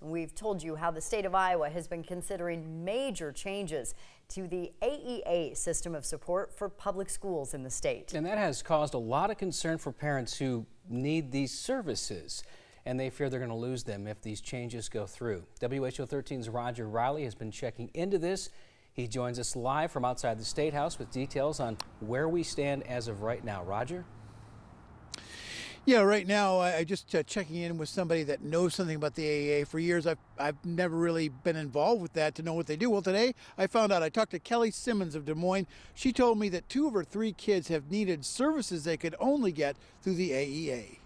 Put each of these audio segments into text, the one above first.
We've told you how the state of Iowa has been considering major changes to the AEA system of support for public schools in the state. And that has caused a lot of concern for parents who need these services. And they fear they're going to lose them if these changes go through. WHO 13's Roger Riley has been checking into this. He joins us live from outside the State House with details on where we stand as of right now. Roger? Yeah, right now I just uh, checking in with somebody that knows something about the AEA. For years, I've I've never really been involved with that to know what they do. Well, today I found out. I talked to Kelly Simmons of Des Moines. She told me that two of her three kids have needed services they could only get through the AEA.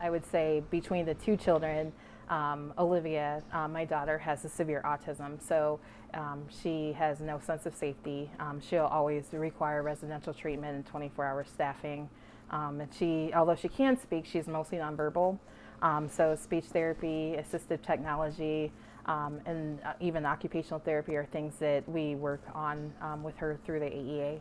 I would say between the two children, um, Olivia, uh, my daughter, has a severe autism, so um, she has no sense of safety. Um, she'll always require residential treatment and 24-hour staffing. Um, and she, although she can speak, she's mostly nonverbal. Um, so speech therapy, assistive technology, um, and uh, even occupational therapy are things that we work on with her through the AEA.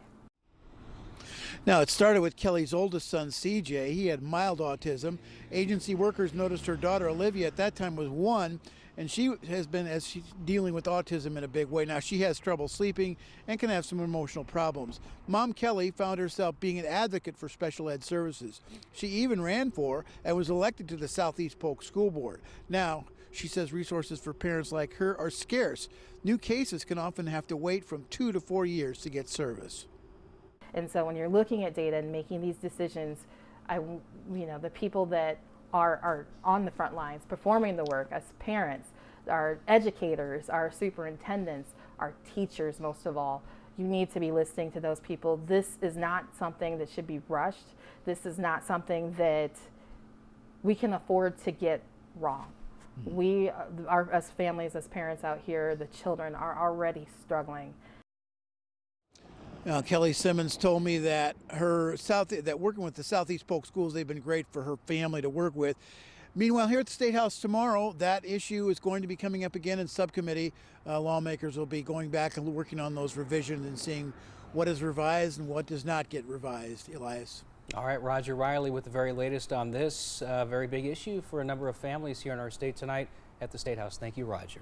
Now, it started with Kelly's oldest son, CJ. He had mild autism. Agency workers noticed her daughter, Olivia, at that time was one, and she has been as she's dealing with autism in a big way. Now, she has trouble sleeping and can have some emotional problems. Mom Kelly found herself being an advocate for special ed services. She even ran for and was elected to the Southeast Polk School Board. Now, she says resources for parents like her are scarce. New cases can often have to wait from two to four years to get service. And so when you're looking at data and making these decisions, I, you know, the people that are, are on the front lines performing the work as parents, our educators, our superintendents, our teachers, most of all, you need to be listening to those people. This is not something that should be rushed. This is not something that we can afford to get wrong. Mm-hmm. We, are, as families, as parents out here, the children are already struggling. Now, Kelly Simmons told me that her south that working with the Southeast Polk schools, they've been great for her family to work with. Meanwhile, here at the State House tomorrow, that issue is going to be coming up again in subcommittee. Uh, lawmakers will be going back and working on those revisions and seeing what is revised and what does not get revised. Elias. All right, Roger Riley with the very latest on this uh, very big issue for a number of families here in our state tonight at the State House. Thank you, Roger.